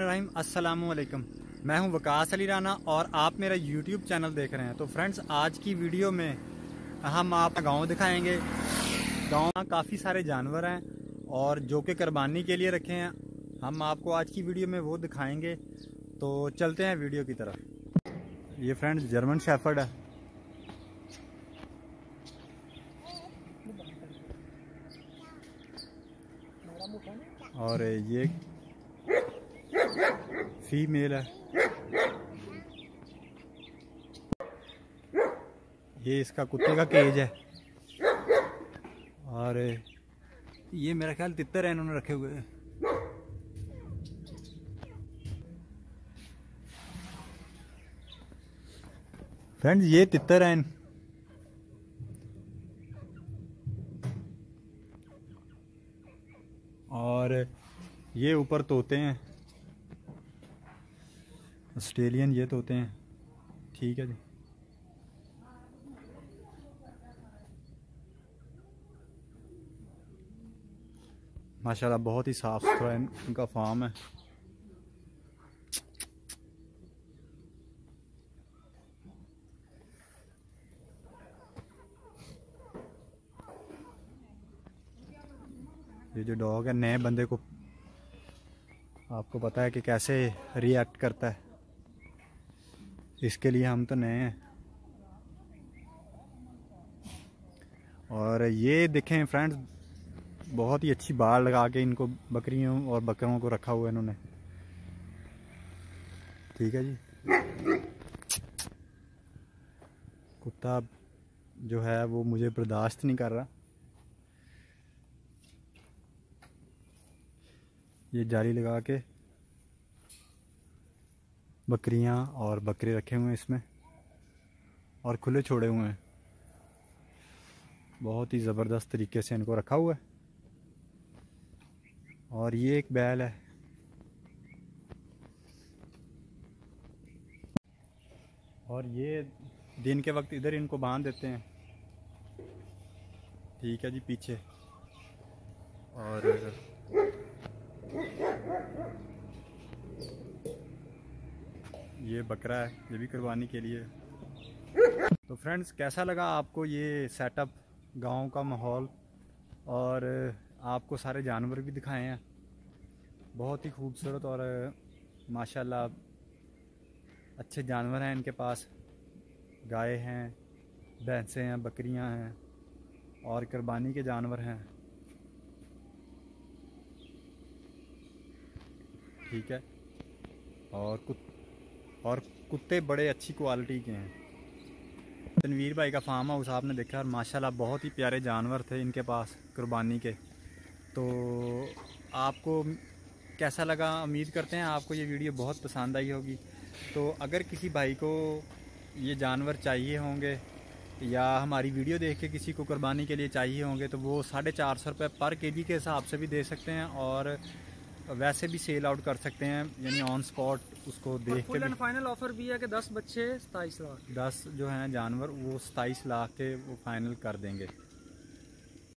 रहीम, अस्सलाम मैं हूँ वकास अली राना और आप मेरा यूट्यूब चैनल देख रहे हैं। तो फ्रेंड्स, आज की वीडियो में हम आप गाँव दिखाएँगे। गाँव में काफ़ी सारे जानवर हैं और जो कि कुरबानी के लिए रखे हैं। हम आपको आज की वीडियो में वो दिखाएँगे। तो चलते हैं वीडियो की तरफ़। ये फ्रेंड्स, जर्मन शेफर्ड है। और ये फीमेल है। ये इसका कुत्ते का केज है। और ये मेरा ख्याल तितर है इन्होंने रखे हुए। फ्रेंड्स ये तितर है। और ये ऊपर तोते हैं। ऑस्ट्रेलियन ये तोते हैं। ठीक है जी। माशाल्लाह, बहुत ही साफ़ सुथरा इनका फार्म है। ये जो डॉग है, नए बंदे को आपको पता है कि कैसे रिएक्ट करता है। इसके लिए हम तो नए हैं। और ये देखें फ्रेंड्स बहुत ही अच्छी बाढ़ लगा के इनको बकरियों और बकरों को रखा हुआ है इन्होंने। ठीक है जी। कुत्ता जो है वो मुझे बर्दाश्त नहीं कर रहा। ये जाली लगा के बकरियाँ और बकरे रखे हुए हैं इसमें और खुले छोड़े हुए हैं। बहुत ही ज़बरदस्त तरीके से इनको रखा हुआ है। और ये एक बैल है। और ये दिन के वक्त इधर इनको बाँध देते हैं। ठीक है जी, पीछे। और ये बकरा है, ये भी कुर्बानी के लिए। तो फ्रेंड्स कैसा लगा आपको ये सेटअप गाँव का माहौल? और आपको सारे जानवर भी दिखाए हैं? बहुत ही खूबसूरत और माशाल्लाह अच्छे जानवर हैं इनके पास। गाय हैं, भैंसें हैं, बकरियाँ हैं और कुर्बानी के जानवर हैं। ठीक है? और कुत और कुत्ते बड़े अच्छी क्वालिटी के हैं। तनवीर भाई का फार्म हाउस आपने देखा और माशाल्लाह बहुत ही प्यारे जानवर थे इनके पास, कुर्बानी के। तो आपको कैसा लगा? उम्मीद करते हैं आपको ये वीडियो बहुत पसंद आई होगी। तो अगर किसी भाई को ये जानवर चाहिए होंगे या हमारी वीडियो देख के किसी को कुर्बानी के लिए चाहिए होंगे तो वो साढ़े चार सौ रुपये पर के के हिसाब से भी दे सकते हैं और वैसे भी सेल आउट कर सकते हैं यानी ऑन स्पॉट उसको देख के एंड फाइनल ऑफ़र भी है कि 10 बच्चे सताईस लाख। दस जो हैं जानवर वो सताईस लाख के वो फाइनल कर देंगे।